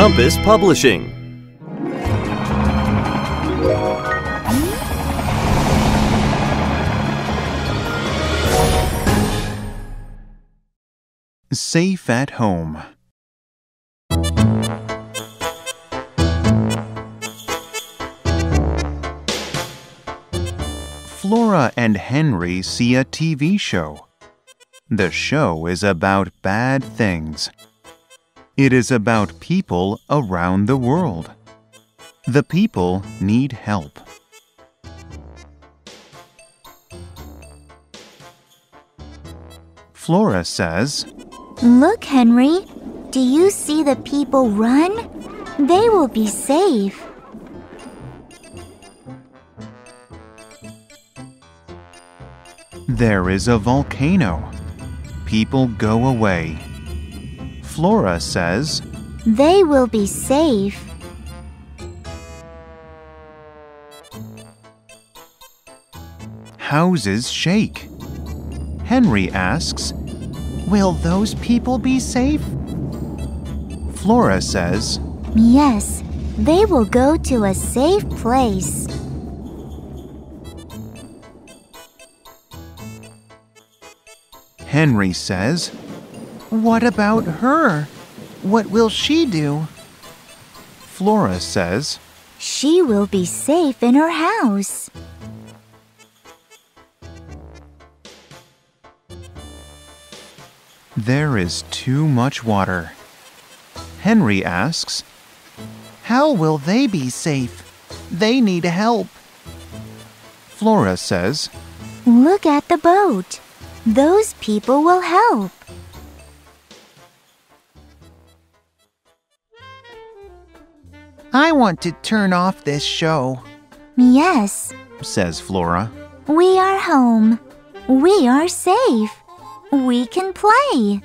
Compass Publishing. Safe at home. Flora and Henry see a TV show. The show is about bad things. It is about people around the world. The people need help. Flora says, Look, Henry. Do you see the people run? They will be safe. There is a volcano. People go away. Flora says, They will be safe. Houses shake. Henry asks, Will those people be safe? Flora says, Yes, they will go to a safe place. Henry says, What about her? What will she do? Flora says, She will be safe in her house. There is too much water. Henry asks, How will they be safe? They need help. Flora says, Look at the boat. Those people will help. I want to turn off this show, Yes, says Flora. we are home. We are safe. We can play.